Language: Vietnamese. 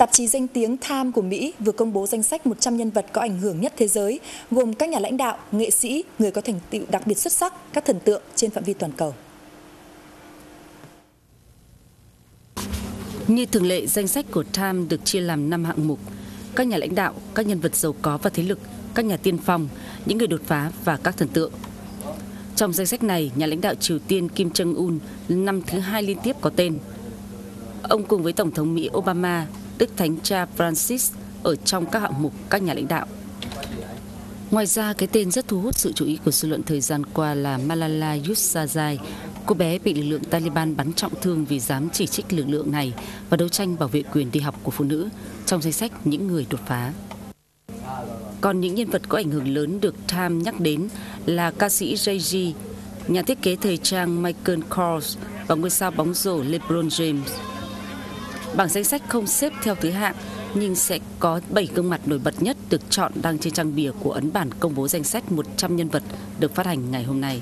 Tạp chí danh tiếng Time của Mỹ vừa công bố danh sách 100 nhân vật có ảnh hưởng nhất thế giới, gồm các nhà lãnh đạo, nghệ sĩ, người có thành tựu đặc biệt xuất sắc, các thần tượng trên phạm vi toàn cầu. Như thường lệ, danh sách của Time được chia làm 5 hạng mục. Các nhà lãnh đạo, các nhân vật giàu có và thế lực, các nhà tiên phong, những người đột phá và các thần tượng. Trong danh sách này, nhà lãnh đạo Triều Tiên Kim Jong-un năm thứ hai liên tiếp có tên. Ông cùng với Tổng thống Mỹ Obama, Đức Thánh Cha Francis ở trong các hạng mục các nhà lãnh đạo. Ngoài ra, cái tên rất thu hút sự chú ý của dư luận thời gian qua là Malala Yousafzai, cô bé bị lực lượng Taliban bắn trọng thương vì dám chỉ trích lực lượng này và đấu tranh bảo vệ quyền đi học của phụ nữ trong danh sách những người đột phá. Còn những nhân vật có ảnh hưởng lớn được Time nhắc đến là ca sĩ Jay-Z, nhà thiết kế thời trang Michael Kors và ngôi sao bóng rổ LeBron James. Bảng danh sách không xếp theo thứ hạng, nhưng sẽ có 7 gương mặt nổi bật nhất được chọn đăng trên trang bìa của ấn bản công bố danh sách 100 nhân vật được phát hành ngày hôm nay.